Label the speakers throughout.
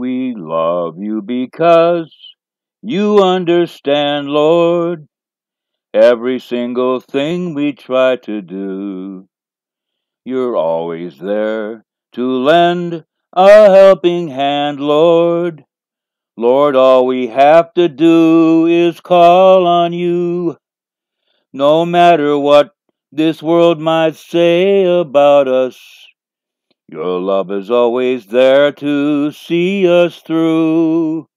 Speaker 1: We love you because you understand, Lord, every single thing we try to do. You're always there to lend a helping hand, Lord. Lord, all we have to do is call on you. No matter what this world might say about us, your love is always there to see us through.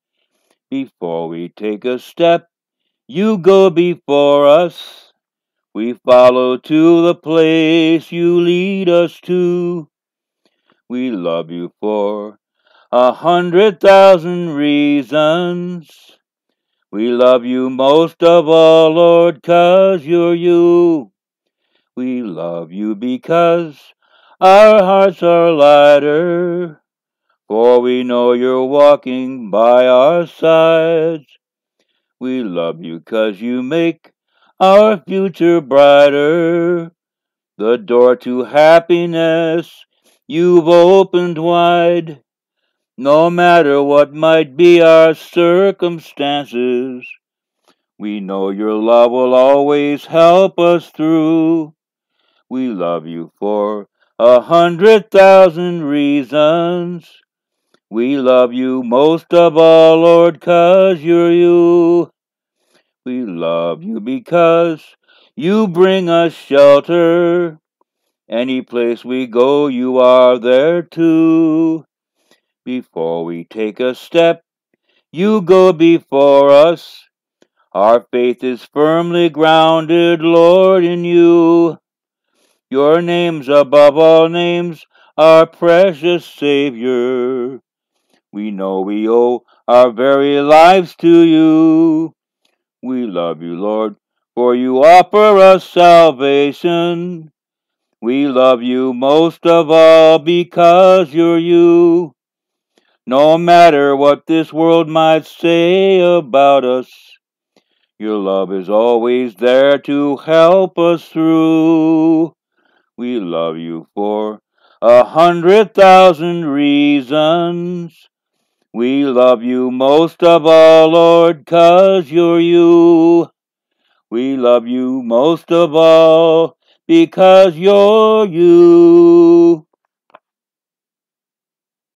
Speaker 1: Before we take a step, you go before us. We follow to the place you lead us to. We love you for a hundred thousand reasons. We love you most of all, Lord, 'cause you're you. We love you because our hearts are lighter, for we know you're walking by our sides. We love you 'cause you make our future brighter. The door to happiness you've opened wide. No matter what might be our circumstances, we know your love will always help us through. We love you for a hundred thousand reasons. We love you most of all, Lord, 'cause you're you. We love you because you bring us shelter. Any place we go, you are there too. Before we take a step, you go before us. Our faith is firmly grounded, Lord, in you. Your name's above all names, our precious Savior. We know we owe our very lives to you. We love you, Lord, for you offer us salvation. We love you most of all because you're you. No matter what this world might say about us, your love is always there to help us through. We love you for a hundred thousand reasons. We love you most of all, Lord, 'cause you're you. We love you most of all because you're you.